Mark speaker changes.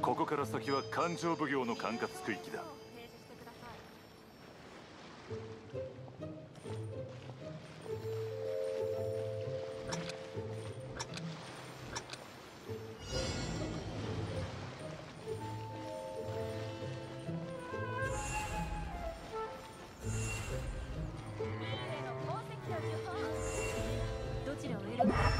Speaker 1: ここから先は勘定奉行の管轄区域だ。
Speaker 2: どちらを選ぶ